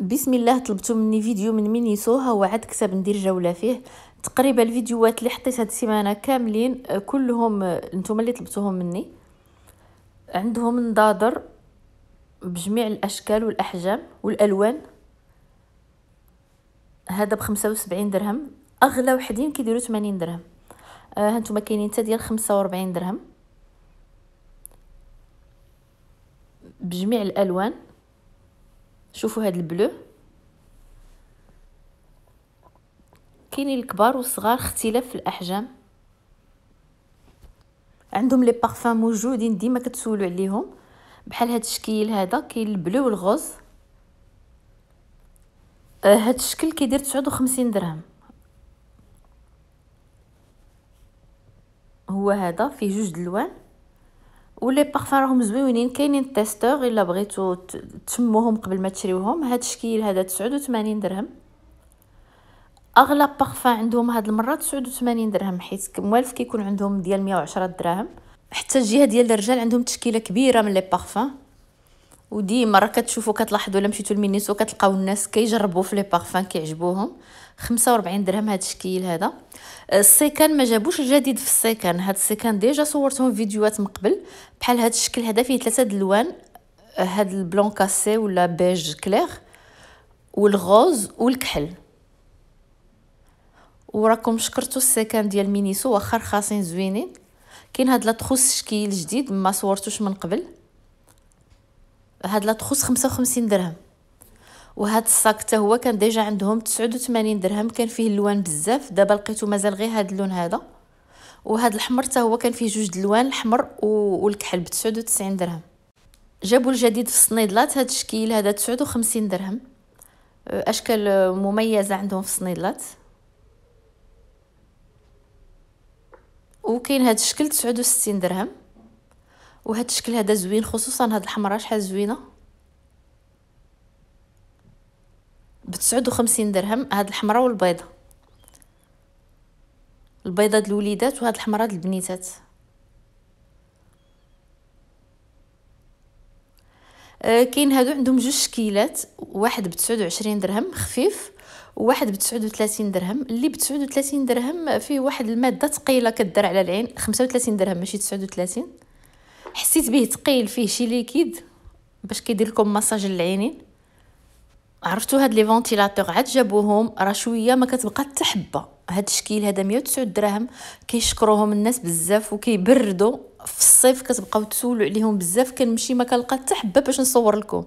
بسم الله طلبتوا مني فيديو من مينيسو ها هو عاد كتاب ندير جولة فيه. تقريبا الفيديوهات اللي حطيت هاد السيمانة كاملين كلهم نتوما اللي طلبتوهم مني. عندهم نضادر بجميع الأشكال والأحجام والألوان. هذا بخمسة وسبعين درهم. أغلى وحدين كيديروا 80 درهم. آه هانتوما كاينين حتى ديال خمسة وربعين درهم. بجميع الألوان. شوفوا هاد البلو. كاينين الكبار والصغار اختلاف في الأحجام. عندهم لي بارفان موجودين ديما كتسولوا عليهم. بحال هاد الشكل هذا كاين البلو والغوز. آه هاد الشكل كيدير 59 درهم. هو هذا فيه جوج الوان و les parfums راهم زوينين كاينين testeur إلا بغيتو تشموهم قبل ما تشريوهم. هاد الشكل هذا 89 درهم. اغلى بارفان عندهم هاد المرة 89 درهم حيت موالف كيكون عندهم ديال 110 دراهم. حتى الجهة ديال الرجال عندهم تشكيلة كبيرة من les parfums وديما راه كتشوفوا كتلاحظوا الا مشيتوا لمينيسو كتلقاو الناس كيجربوا في les parfums كيعجبوهم. 45 درهم هاد الشكل هذا. السيكان ما جابوش الجديد في السيكان. هاد السيكان déjà صورتهم فيديوهات من قبل. بحال هاد الشكل هذا فيه ثلاثة الالوان هاد ال blanc cassé ولا beige clair. وال rose والكحل. وراكم شكرتوا السيكان ديال مينيسو واخا رخاصين زوينين. كاين هاد la trousse شكيل جديد ما صورتوش من قبل. هاد la trousse خمسة وخمسين درهم. وهاد ال sac حتى هو كان déjà عندهم 89 درهم كان فيه اللوان بزاف. دابا لقيتو مازال غير هاد اللون هذا. وهاد الأحمر حتى هو كان فيه جوج الوان الأحمر والكحل ب 99 درهم. جابوا الجديد في الصنيدلات هاد الشكل هذا 59 درهم. أشكال مميزة عندهم في الصنيدلات. وكاين هاد الشكل 69 درهم. وهاد الشكل هذا زوين خصوصا هاد الحمراء شحال زوينة. بتسعود وخمسين درهم هاد الحمراء والبيضة. البيضة د الوليدات وهاد الحمراء د البنيتات. آه كاين هادو عندهم جوج شكيلات واحد بتسعود وعشرين درهم خفيف وواحد بتسعود وثلاثين درهم. اللي بتسعود وثلاثين درهم فيه واحد المادة ثقيلة كدار على العين خمسة وثلاثين درهم ماشي تسعود وثلاثين. حسيت به ثقيل فيه شي ليكيد باش كيدير لكم مساج للعينين. عرفتوا هاد les ventilateurs عاد جابوهم راه شوية ما كتبقى حتى حبة. هاد الشكل هذا 109 دراهم كيشكروهم الناس بزاف وكيبردوا. في الصيف كتبقاو تسولوا عليهم بزاف كنمشي ما كنلقى حتى حبة باش نصور لكم.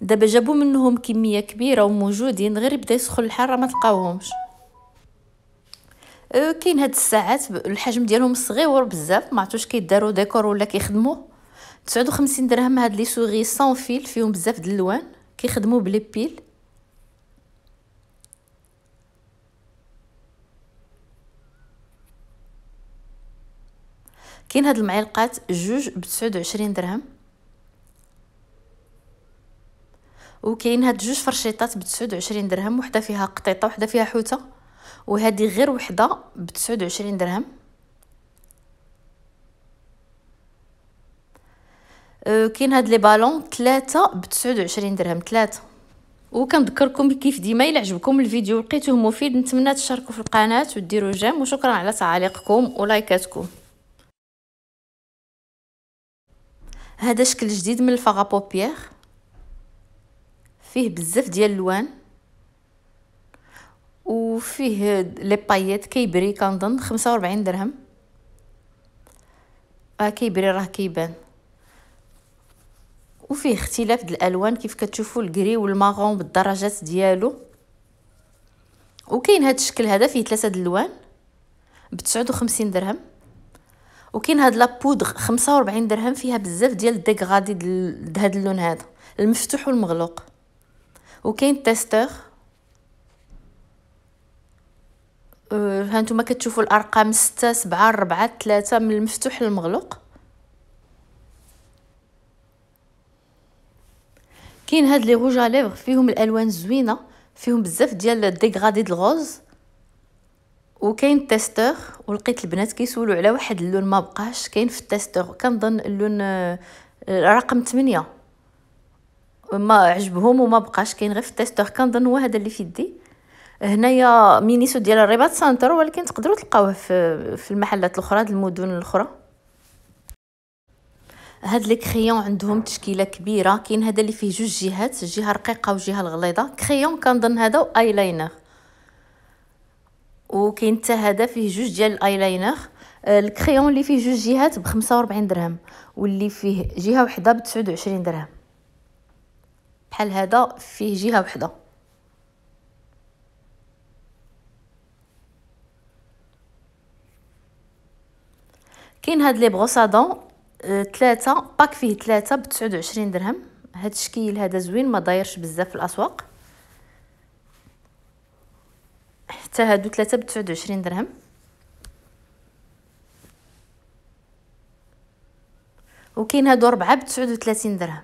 دابا جابوا منهم كمية كبيرة وموجودين غير يبدا يسخن الحال راه ما تلقاوهمش. كاين هاد الساعات الحجم ديالهم صغيور بزاف ما عرفتوش كيداروا ديكور ولا كيخدموه 59 درهم هاد les souris sans fil فيهم بزاف د الألوان كيخدموا ب les piles كاين هاد المعلقات جوج بتسعود وعشرين درهم. وكاين هاد جوج فرشيطات بتسعود وعشرين درهم وحدة فيها قطيطة وحدة فيها حوتة. وهذه غير وحدة بتسعود وعشرين درهم. أه، كاين هاد les ballons ثلاثة بتسعود وعشرين درهم ثلاثة وكنذكركم كيف ديما إلا عجبكم الفيديو لقيتوه مفيد نتمنى تشاركوا في القناة وديروا جيم وشكرا على تعاليقكم ولايكاتكم. هذا شكل جديد من ال fard à paupières. فيه بزاف ديال الألوان. وفيه les paillettes كيبري كنظن 45 درهم. آه كيبري راه كيبان. وفيه اختلاف د الألوان كيف كتشوفوا ال gris وال marron بالدرجات ديالو. وكاين هذا الشكل هذا فيه ثلاثة د الألوان ب 59 درهم. وكاين هاد la poudre 45 درهم فيها بزاف ديال ال dégradé د هاد اللون هذا المفتوح والمغلوق. وكاين testeur أه هانتوما كتشوفوا الأرقام 6 7 4 3 من المفتوح للمغلوق كاين هاد les rouges à lèvres فيهم الألوان زوينة فيهم بزاف ديال ال dégradé د ال rose. وكاين testeur ولقيت البنات كيسولوا على واحد اللون ما بقاش كاين في ال testeur كنظن اللون آه، رقم 8 ما عجبهم وما بقاش كاين غير في ال testeur كنظن هو هذا اللي في يدي. هنايا مينيسو ديال الرباط centre ولكن تقدروا تلقاوه في في المحلات الأخرى المدن الأخرى. هاد les crayons عندهم تشكيلة كبيرة. كاين هذا اللي فيه جوج جهات جهة رقيقة وجهة الغليظة. crayon كنظن هذا ايلاينر وكاين حتى هذا فيه جوج ديال الأيلاينر. آه، ال crayon اللي فيه جوج جهات ب 45 درهم واللي فيه جهة وحدة ب 29 درهم. بحال هذا فيه جهة وحدة. كاين هاد les brosses à dents ثلاثة pack فيه ثلاثة بتسعود وعشرين درهم. هاد الشكل هذا زوين ما دايرش بزاف في الأسواق. حتى هادو ثلاثة بتسعود وعشرين درهم. وكاين هادو ربعة بتسعود وثلاثين درهم.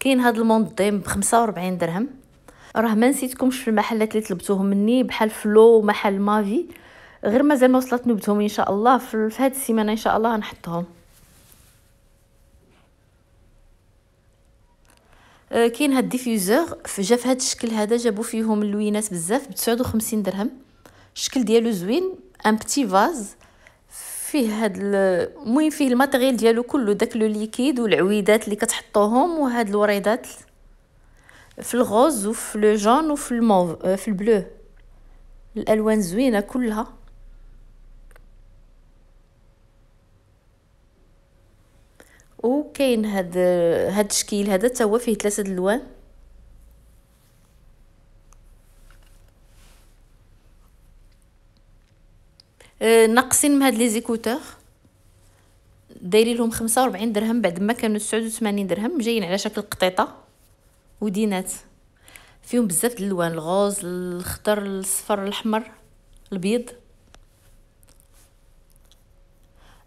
كاين هاد المنظم بخمسة وربعين درهم. راه ما نسيتكمش في المحلات اللي طلبتوهم مني بحال فلو ومحل مافي غير مازال ما وصلت نوبتهم إن شاء الله. في هذه السيمانة إن شاء الله غنحطهم. آه، كاين هاد ال diffuseur جا في هاد الشكل هذا جابوا فيهم اللوينات بزاف ب 59 درهم. الشكل ديالو زوين un petit vase. فيه هاد المهم فيه الماتيريال ديالو كله داك le liquide والعويدات اللي كتحطوهم وهاد الوريدات. في ال rose وفي le jaune وفي الموف في ال bleu الألوان زوينة كلها. وكاين هاد هاد الشكل هذا حتى هو فيه ثلاثة الوان آه، ناقصين من هاد les écouteurs. دايرين لهم 45 درهم بعد ما كانوا 89 درهم. جايين على شكل قطيطة. ودينات. فيهم بزاف د الألوان ال rose الخضر الصفر الأحمر البيض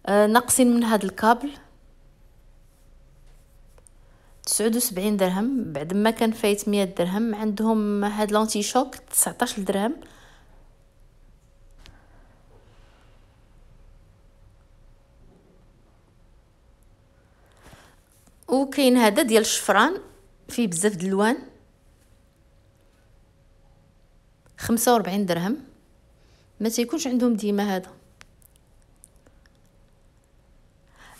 آه ناقصين من هذا الكابل. تسعود وسبعين درهم. بعد ما كان فايت مية درهم عندهم هاد l'antichoc تسعطاش درهم. وكاين هذا ديال الشفران. فيه بزاف د خمسة وربعين درهم. ما تيكونش عندهم ديما هذا.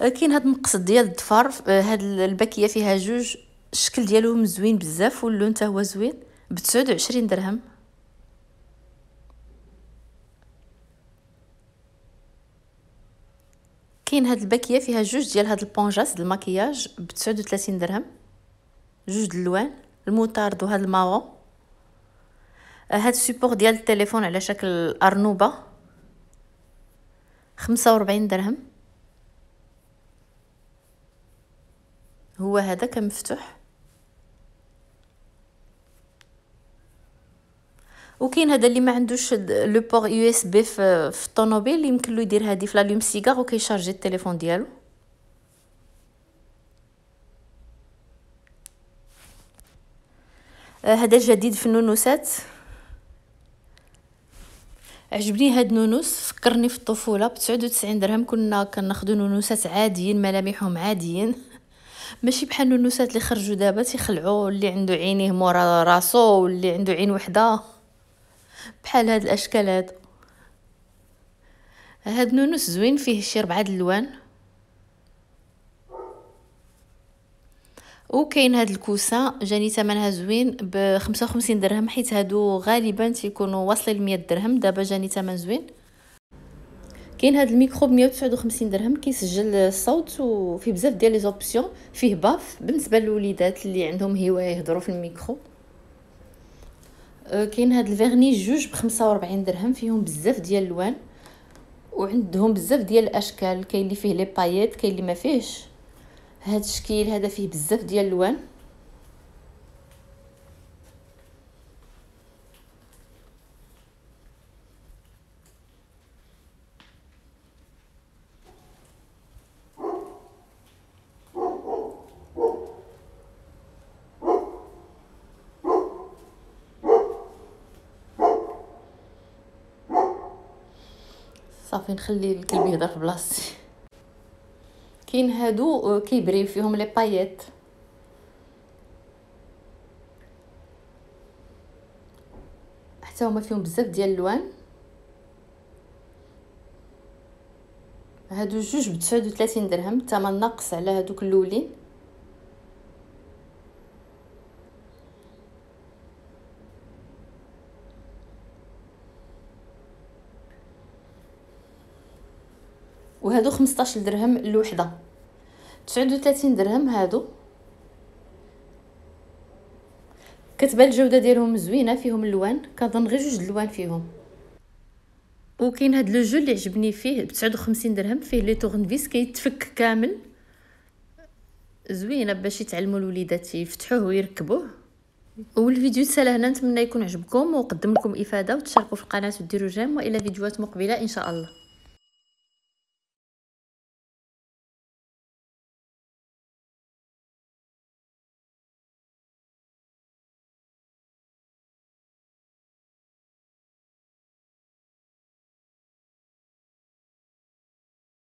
آه، كاين هاد المقصد ديال الضفار آه، هاد الباكية فيها جوج. الشكل ديالهم زوين بزاف واللون حتى هو زوين. بتسعود وعشرين درهم. كاين هاد ال paquet فيها جوج ديال هاد ال éponges د المكياج بتسعود وثلاثين درهم. جوج د الالوان الموطارد وهذا ال marron. آه، هاد ال support ديال التليفون على شكل أرنوبة. خمسة وربعين درهم. هو هذا كان مفتوح وكاين هذا اللي ما عندوش le port USB في الطوموبيل يمكن له يدير هذه في l'allume-cigare وكيشارجي التليفون ديالو. هذا جديد في النونوسات. عجبني هاد نونوس فكرني في الطفولة ب 99 درهم كنا كناخذو نونوسات عاديين ملامحهم عاديين. ماشي بحال النونوسات اللي خرجوا دابا تيخلعوا اللي عنده عينيه مورا راسو واللي عنده عين وحده. بحال هاد الاشكال هادو هاد نونوس زوين فيه شي ربعة الألوان. وكاين هاد ال coussin جاني ثمنها زوين ب 55 درهم حيت هادو غالبا تيكونوا واصلين ل 100 درهم دابا جاني ثمن زوين. كاين هاد الميكرو ب 159 درهم كيسجل الصوت وفيه بزاف ديال les options فيه baffle بالنسبة للوليدات اللي عندهم هوايه يهضروا في الميكرو أه، كاين هاد ال vernis جوج ب 45 درهم فيهم بزاف ديال الالوان وعندهم بزاف ديال الأشكال كاين اللي فيه les paillettes كاين اللي ما فيهش. هاد الشكل هذا فيه بزاف ديال الالوان صافي نخلي الكلب يهضر في بلاصتي. كاين هادو كيبريو فيهم les paillettes. حتى هما فيهم بزاف ديال الالوان هادو جوج ب 39 درهم الثمن ناقص على هادوك الأولين. وهادو 15 درهم الوحده 39 درهم هادو. كتبان الجودة ديالهم زوينة فيهم الوان كنظن غير جوج الوان فيهم. وكاين هاد le jeu اللي عجبني فيه ب 59 درهم فيه les tournevis كيتفك كامل. زوينة باش يتعلموا الوليدات يفتحوه ويركبوه. والفيديو سالا هنا نتمنى يكون عجبكم وقدم لكم إفادة وتشاركوا في القناة وديروا j'aime وإلى فيديوهات مقبلة إن شاء الله.